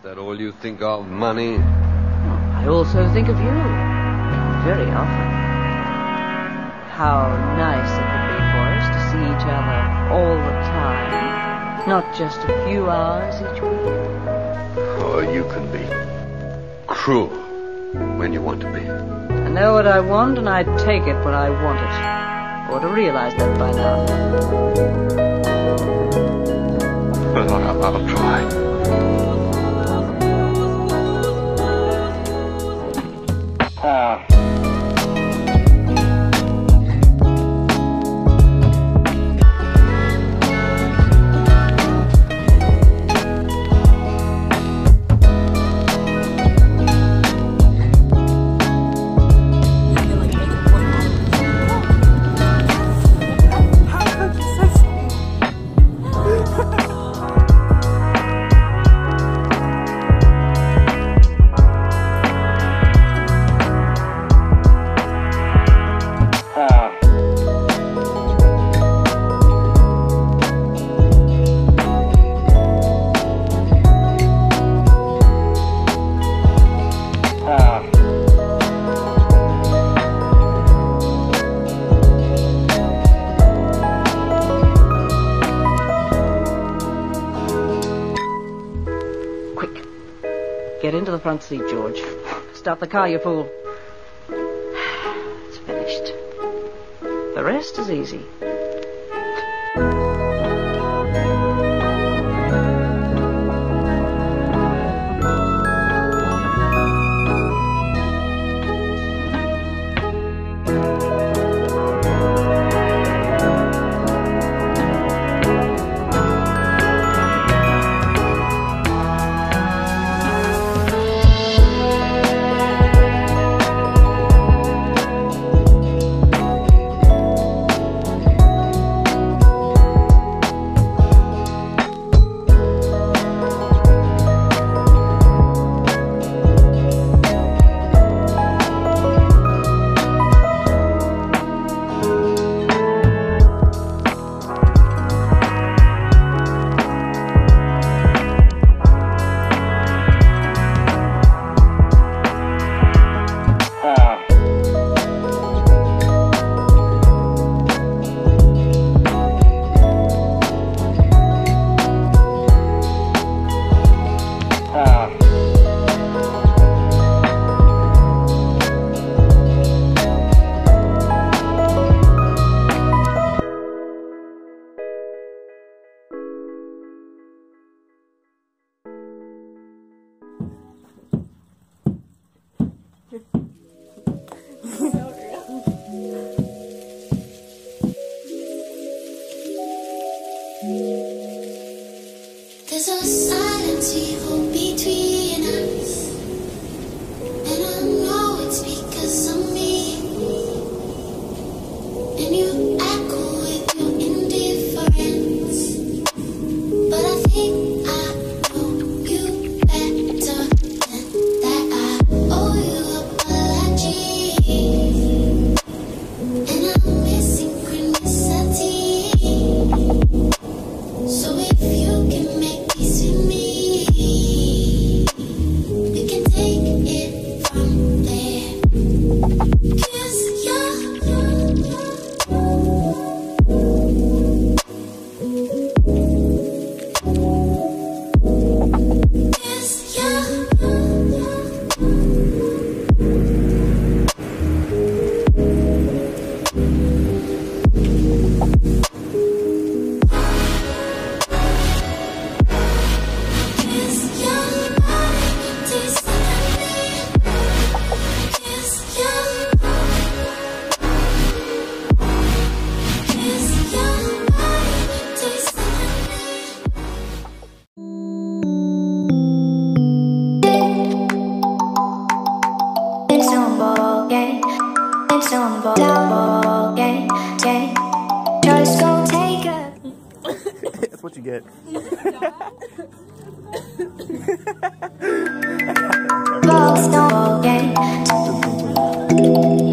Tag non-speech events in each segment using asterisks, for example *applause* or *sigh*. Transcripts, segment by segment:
Is that all you think of, money? I also think of you. Very often. How nice it would be for us to see each other all the time. Not just a few hours each week. Oh, you can be cruel when you want to be. I know what I want and I take it when I want it. Ought to realize that by now. Well, I'll, I'll try. Get into the front seat, George. Stop the car, you fool. *sighs* It's finished. The rest is easy. There's a silence we hold between That's what you get.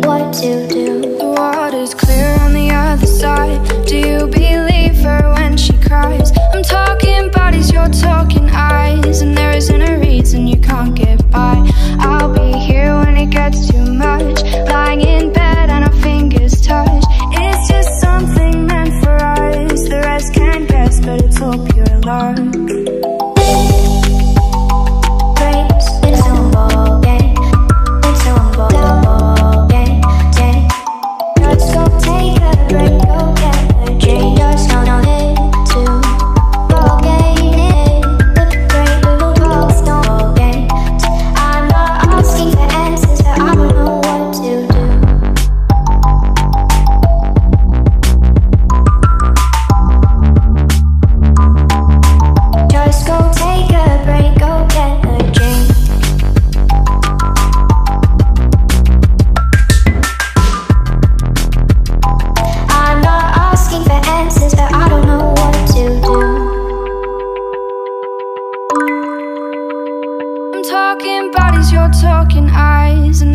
What to do? The water's clear on the other side. Do you believe her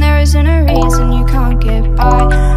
there isn't a reason you can't get by.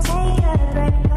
Take a breath.